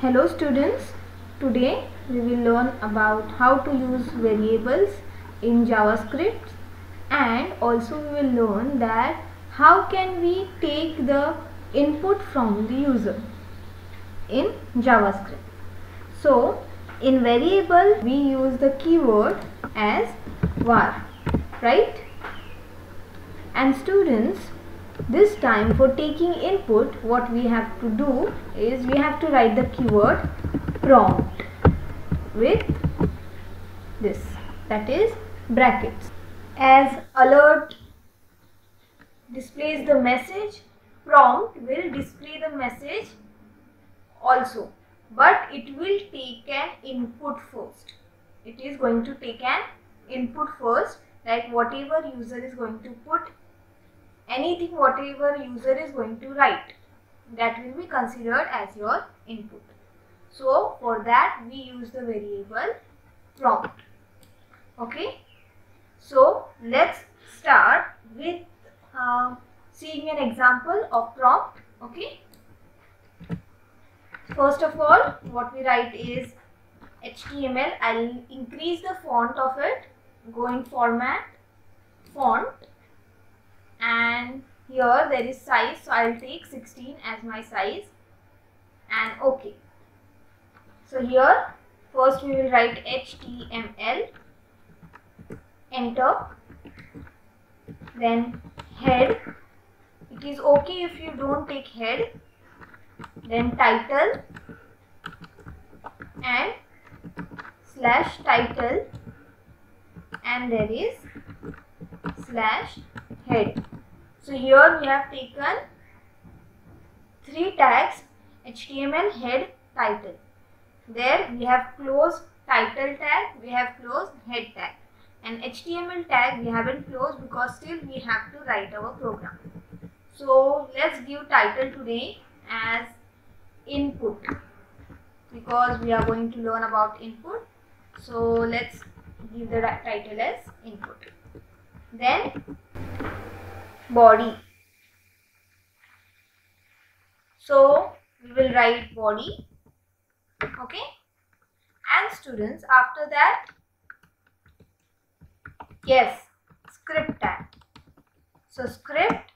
Hello students, today we will learn about how to use variables in JavaScript and also we will learn that how can we take the input from the user in JavaScript. So in variable we use the keyword as var, right? And students this time for taking input what we have to do is we have to write the keyword prompt with this that is brackets. As alert displays the message prompt will display the message also but it will take an input first. It is going to take an input first like whatever user is going to put anything whatever user is going to write that will be considered as your input. So for that we use the variable prompt. Okay. So let's start with uh, seeing an example of prompt. Okay. First of all what we write is HTML. I'll increase the font of it. Go in format, font and here there is size so I'll take 16 as my size. And OK. So here first we will write HTML enter. Then head. It is okay if you don't take head. Then title. And slash title. And there is slash head. So here we have taken three tags HTML head title. There we have closed title tag, we have closed head tag and HTML tag we haven't closed because still we have to write our program. So let's give title today as input because we are going to learn about input. So let's give the title as input. Then body. So we will write body. Okay. And students after that yes script tag. So script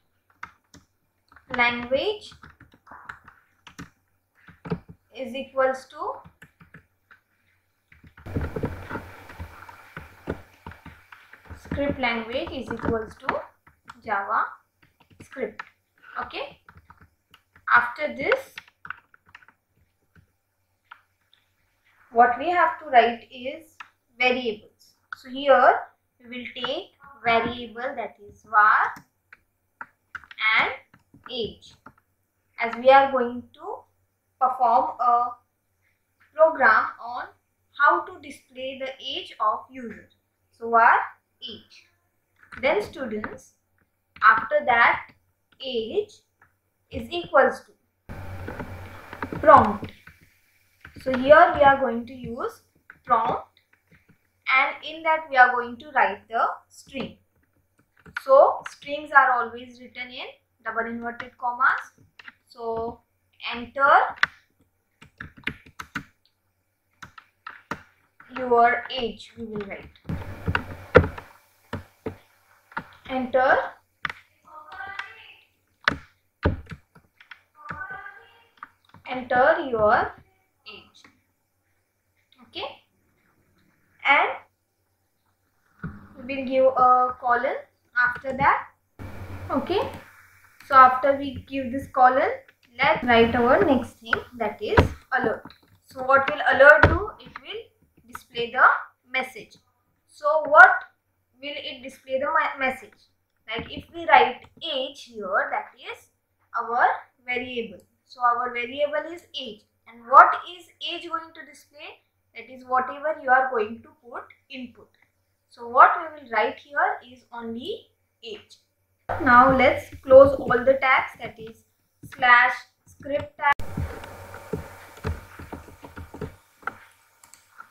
language is equals to script language is equals to Java script. Okay. After this, what we have to write is variables. So here we will take variable that is var and age as we are going to perform a program on how to display the age of user. So var age. Then students after that age is equals to prompt. So here we are going to use prompt and in that we are going to write the string. So strings are always written in double inverted commas. So enter your age we will write. Enter. Enter your age. Okay? And we will give a colon after that. Okay? So after we give this colon let's write our next thing that is alert. So what will alert do? It will display the message. So what will it display the message like if we write age here that is our variable so our variable is age. And what is age going to display? That is whatever you are going to put input. So what we will write here is only age. Now let's close all the tags that is slash script tag.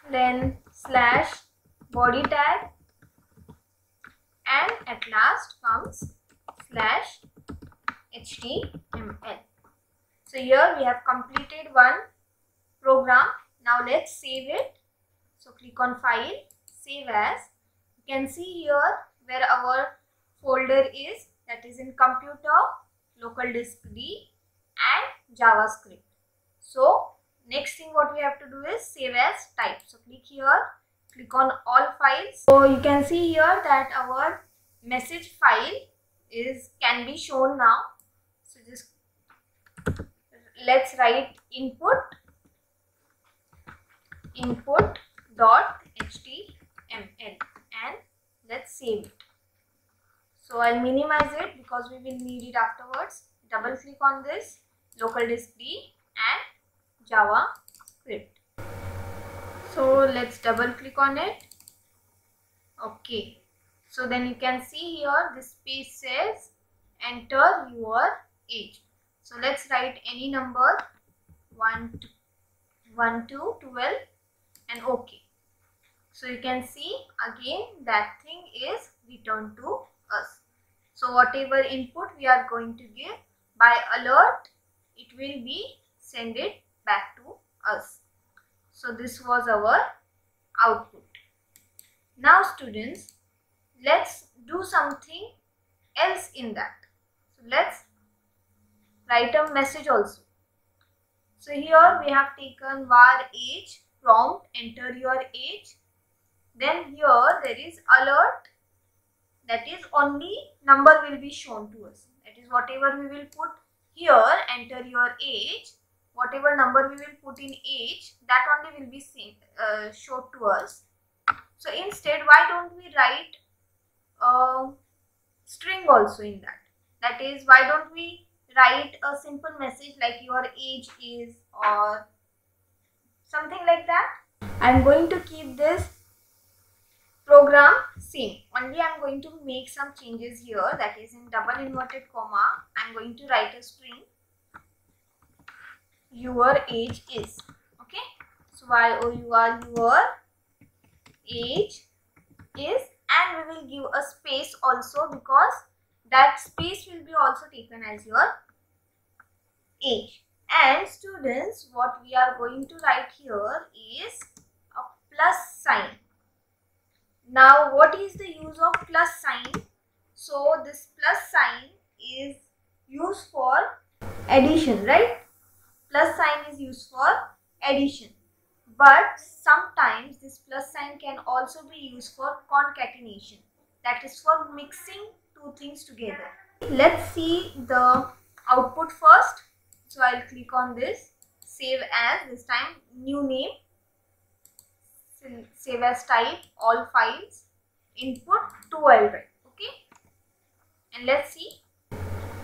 Then slash body tag and at last comes slash html. So here we have completed one program. Now let's save it. So click on file, save as. You can see here where our folder is that is in computer, local disk D and JavaScript. So next thing what we have to do is save as type. So click here, click on all files. So you can see here that our message file is can be shown now. So just let's write input input dot html and let's save it. So I'll minimize it because we will need it afterwards. Double click on this local disk D and JavaScript. So let's double click on it. Okay. So then you can see here this space says enter your age. So let's write any number 1 to, 1 to 12 and OK. So you can see again that thing is returned to us. So whatever input we are going to give by alert it will be send it back to us. So this was our output. Now students let's do something else in that. So let's write a message also. So here we have taken var age prompt enter your age. Then here there is alert that is only number will be shown to us. That is whatever we will put here enter your age whatever number we will put in age that only will be seen, uh, showed to us. So instead why don't we write a string also in that. That is why don't we write a simple message like your age is or something like that. I am going to keep this program same. Only I am going to make some changes here that is in double inverted comma. I am going to write a string your age is. Okay. So y o u r your age is and we will give a space also because that space will be also taken as your age and students what we are going to write here is a plus sign now what is the use of plus sign so this plus sign is used for addition right plus sign is used for addition. But sometimes this plus sign can also be used for concatenation. That is for mixing two things together. Let's see the output first. So i'll click on this. Save as this time new name. Save as type all files. Input 12 right okay? And let's see.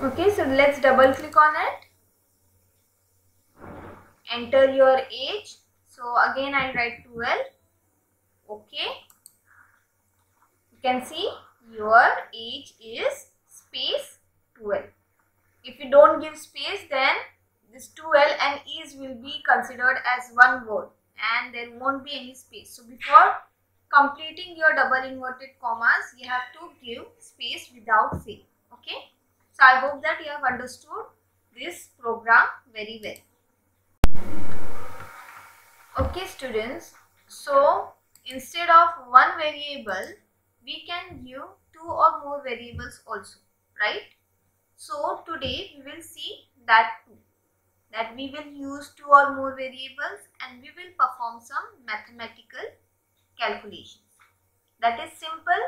Okay so let's double click on it enter your age. So again I'll write 12 okay. You can see your age is space 12 if you don't give space then this 12 and is will be considered as one word and there won't be any space. So before completing your double inverted commas you have to give space without saying. Okay. So i hope that you have understood this program very well okay students. So instead of one variable we can give two or more variables also right? So today we will see that too that we will use two or more variables and we will perform some mathematical calculations. That is simple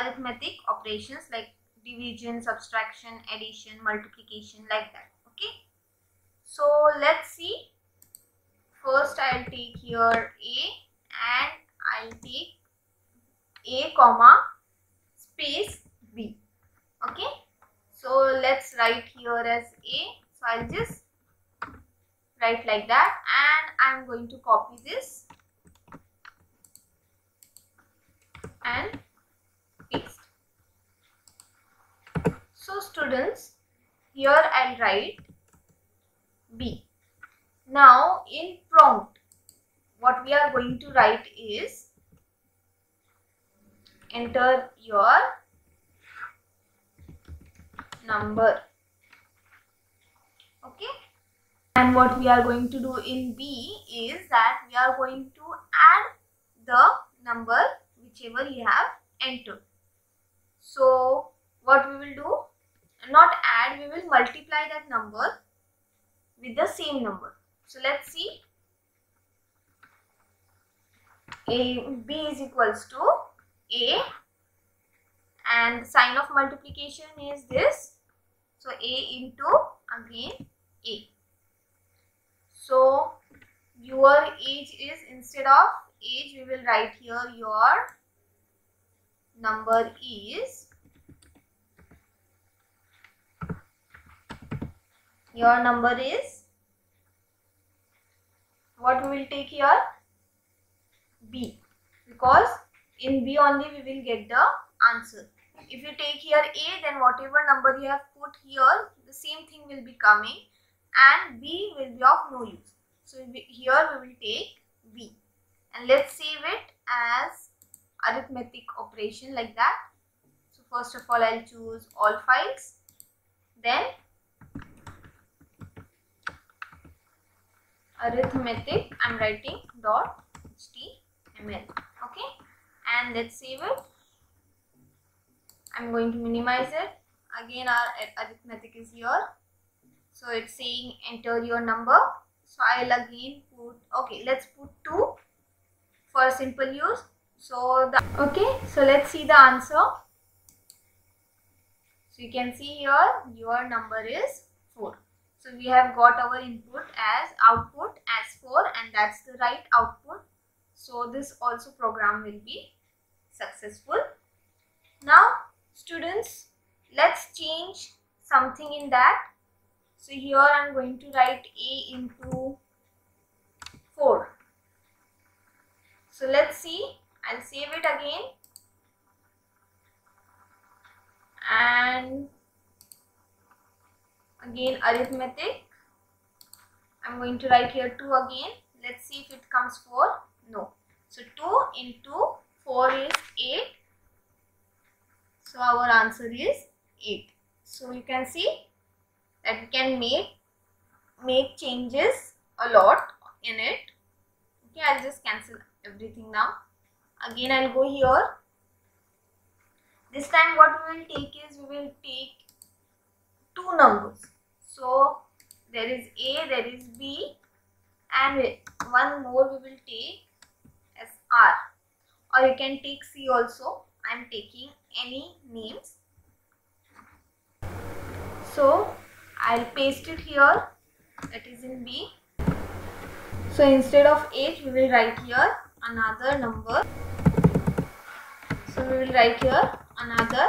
arithmetic operations like division subtraction addition multiplication like that okay? So let's see first I'll take here A and I'll take A comma space B. Okay? So let's write here as A. So I'll just write like that and I'm going to copy this and paste. So students here I'll write B now in prompt, what we are going to write is enter your number. Okay. and what we are going to do in B is that we are going to add the number whichever you have entered. So what we will do, not add, we will multiply that number with the same number. So let's see. A B is equals to A and sign of multiplication is this. So A into again A. So your age is instead of age we will write here your number is your number is what we will take here B because in B only we will get the answer. If you take here A then whatever number you have put here the same thing will be coming and B will be of no use. So here we will take B and let's save it as arithmetic operation like that. So first of all I'll choose all files then arithmetic I'm writing dot html okay? And let's save it I'm going to minimize it. Again our arithmetic is here. So it's saying enter your number. So I'll again put okay let's put 2 for simple use. So the okay so let's see the answer. So you can see here your number is 4 so we have got our input as output as 4 and that's the right output so this also program will be successful now students let's change something in that so here I'm going to write A into 4. So let's see. I'll save it again. And again arithmetic. I'm going to write here 2 again. Let's see if it comes 4. No. So 2 into 4 is 8. So our answer is 8. So you can see that we can make make changes a lot in it okay i'll just cancel everything now again i'll go here this time what we will take is we will take two numbers so there is a there is b and one more we will take as r. Or you can take c also. I'm taking any names. So I'll paste it here. That is in B. So instead of 8 we will write here another number. So we will write here another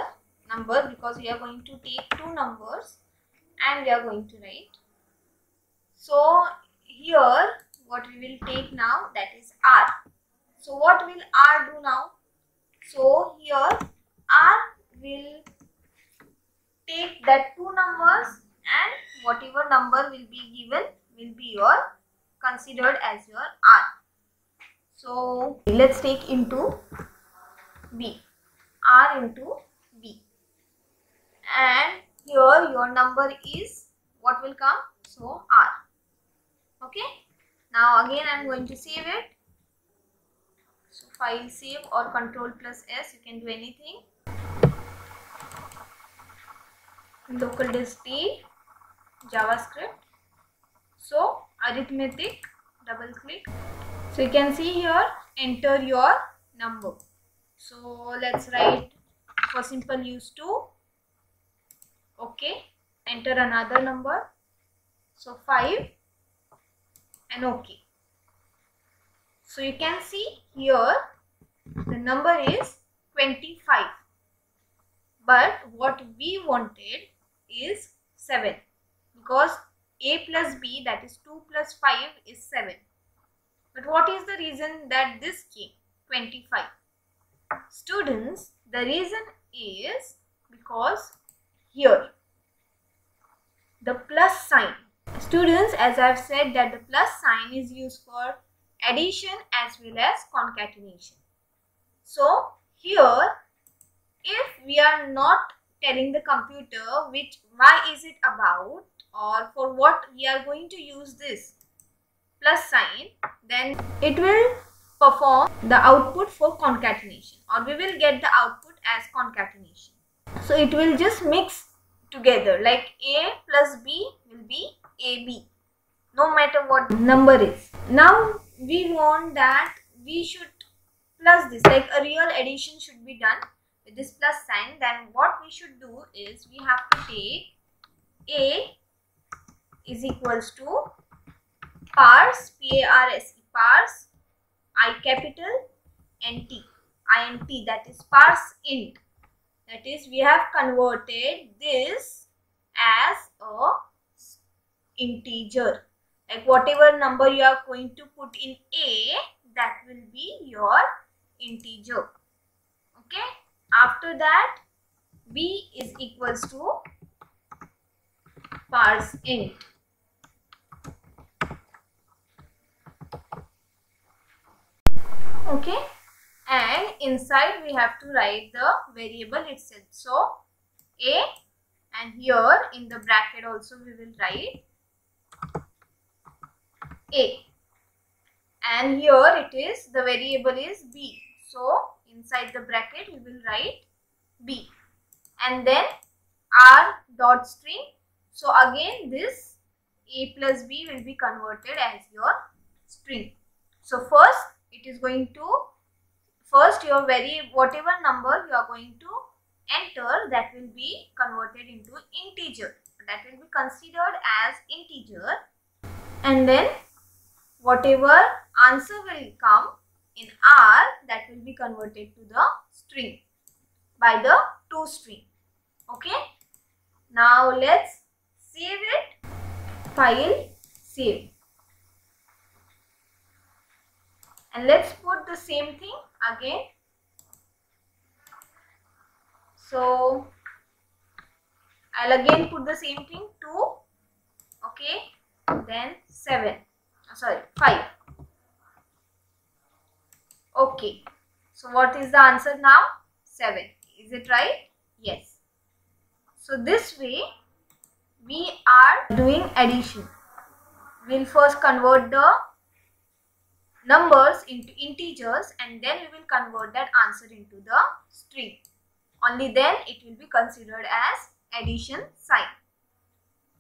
number because we are going to take two numbers and we are going to write. So here what we will take now that is R. So what will R do now? So here R will take that two numbers and whatever number will be given will be your considered as your R. So let's take into B. R into B. And here your number is what will come? So R. Okay. Now again I am going to save it. So file save or control plus S you can do anything. Local disk D javascript so arithmetic double click so you can see here enter your number so let's write for simple use 2 okay enter another number so 5 and okay so you can see here the number is 25 but what we wanted is 7 because a plus b that is 2 plus 5 is 7. But what is the reason that this came 25? Students, the reason is because here the plus sign. Students, as I have said that the plus sign is used for addition as well as concatenation. So here if we are not telling the computer which why is it about or for what we are going to use this plus sign then it will perform the output for concatenation or we will get the output as concatenation. So it will just mix together. Like A plus B will be AB no matter what number is. Now we want that we should plus this. Like a real addition should be done with this plus sign. Then what we should do is we have to take A is equals to parse P-A-R-S-E parse I capital and T. Int that is parse int that is we have converted this as a integer. Like whatever number you are going to put in A that will be your integer. Okay? After that b is equals to parse int okay and inside we have to write the variable itself. So a and here in the bracket also we will write a. And here it is the variable is b. So inside the bracket we will write b. And then r dot string. So again this a plus b will be converted as your string. So first it is going to first your very whatever number you are going to enter that will be converted into integer that will be considered as integer and then whatever answer will come in R that will be converted to the string by the to string. Okay. Now let's save it. File save. And let's put the same thing again. So I'll again put the same thing 2 okay then 7 uh, sorry 5 okay so what is the answer now? 7 is it right? Yes. So this way we are doing addition. We'll first convert the numbers into integers and then we will convert that answer into the string. Only then it will be considered as addition sign.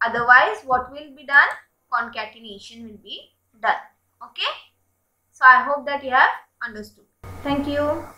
Otherwise what will be done? Concatenation will be done. Okay? So i hope that you have understood. Thank you